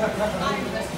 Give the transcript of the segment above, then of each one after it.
Ai,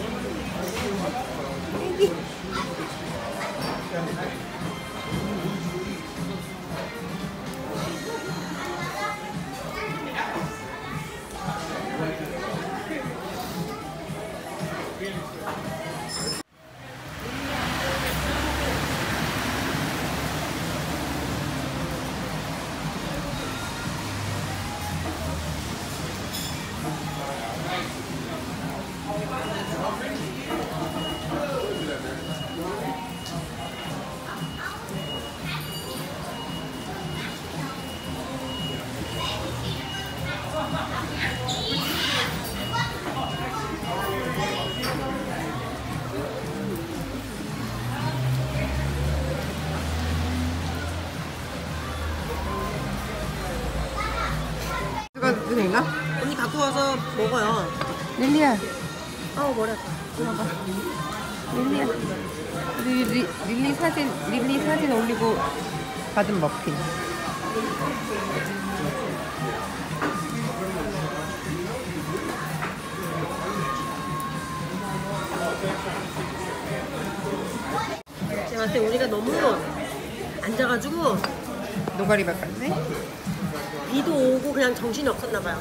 가 누구인가? 언니 갖고 와서 먹어요. 릴리야 아우 머리 아파. 들어봐 릴리야 리, 리, 릴리 사진 릴리 사진 올리고 받은 머핀 때 우리가 너무 앉아가지고 노가리 바꿨네 비도 오고 그냥 정신이 없었나 봐요.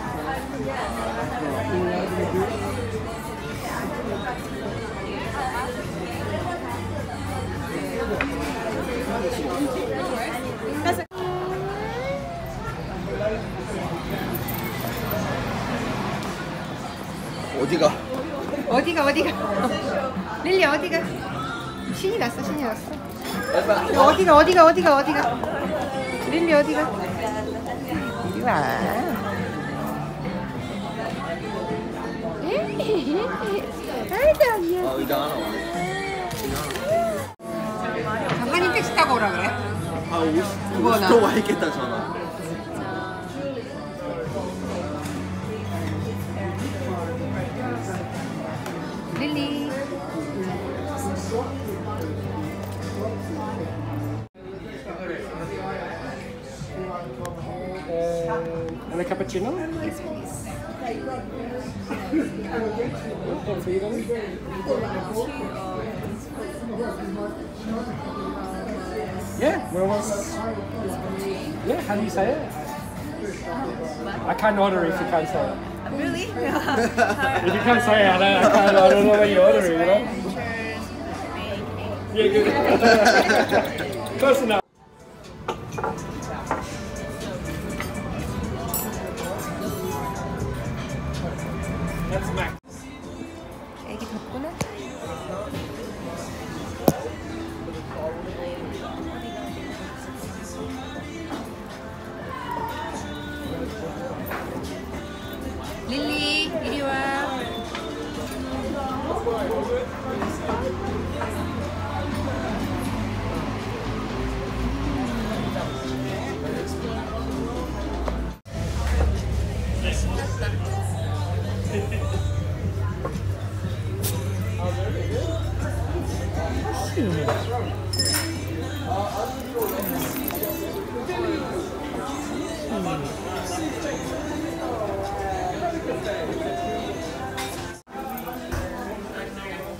어디가? 어디가 어디가? 릴리 어디가? 신이 났어 신이 났어. 어디가 어디가 어디가 어디가? 릴리 어디가? 이리 와 아이고 귀여워 아 의자 하나 와. 한인 택시 타고 오라 그래 아 오십 그거나. 오십 와 있겠다 전화. a cappuccino? Yeah, where was. Yeah, how do you say it? I can't order if you can't say it. Really? If you can't say it, I don't, I can't, I don't know what you're ordering, you know? Yeah, good. Close enough.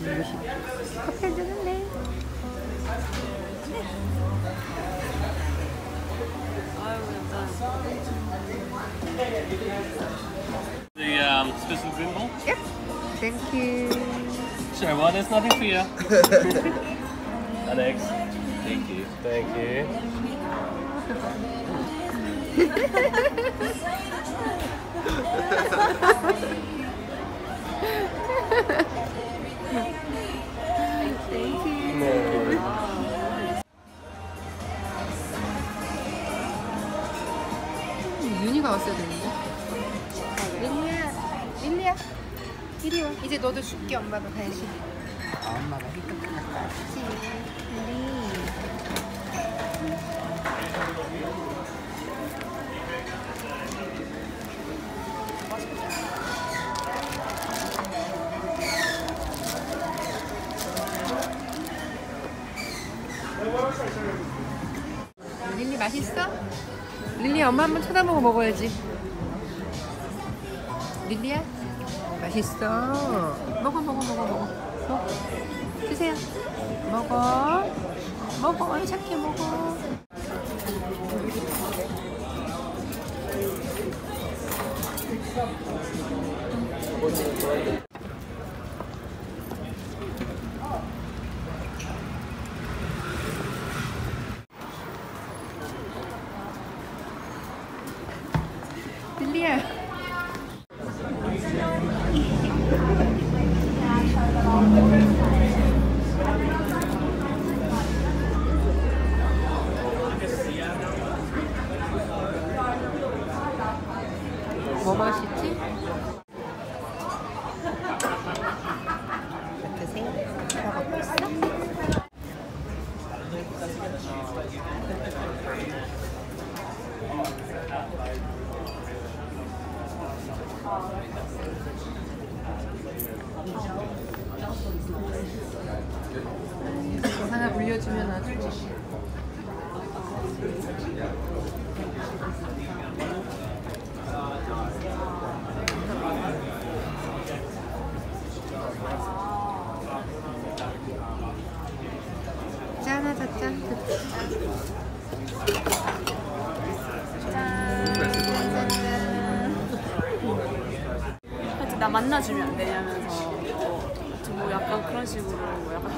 The um, special gimbal. Yep. Thank you. Sure, well, there's nothing for you. Alex. Thank you. Thank you. Thank you. 릴리야, 이리 와. 이제 너도 줄게 엄마가 간식. 엄마가 이거 왔지. 릴리. 릴리 맛있어? 릴리 엄마 한번 쳐다보고 먹어야지. 릴리야? 맛있어. 먹어 먹어 먹어 먹어. 먹어. 드세요. 먹어. 먹어. 어이 착해 먹어. 릴리야. 뭐 맛있지? 드세요. 먹어보고 있어? 하나 물려주면 아주 만나주면 안 되냐면서 뭐, 뭐 약간 그런 식으로 뭐 약간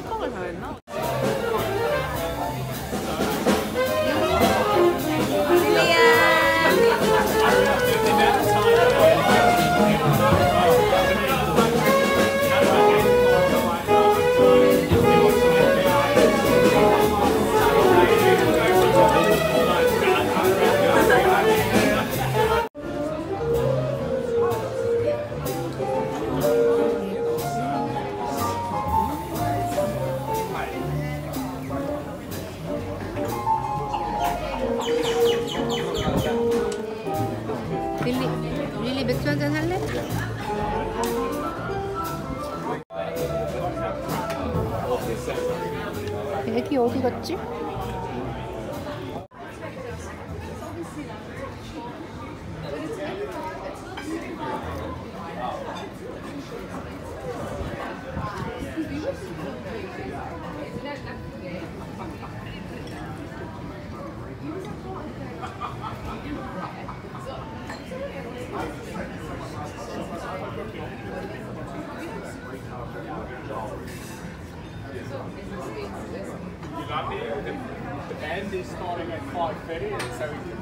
애기 어디 갔지? already, and so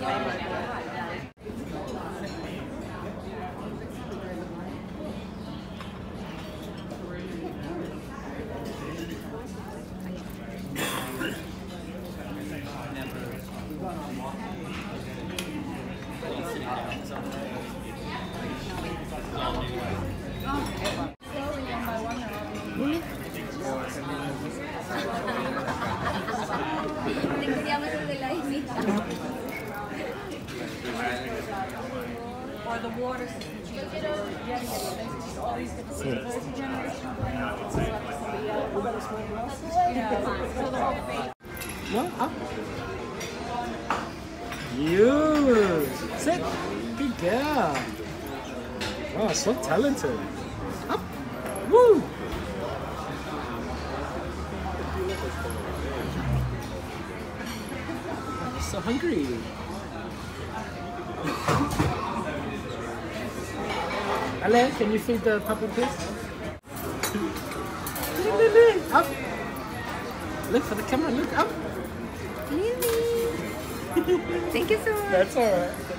Gracias. Or the water system What? Up. You sit. Good girl. Wow, so talented. Ah, Up. Woo. so hungry. Ale, can you feed the puppy please? Up. Look for the camera, look up. Thank you so much. That's alright.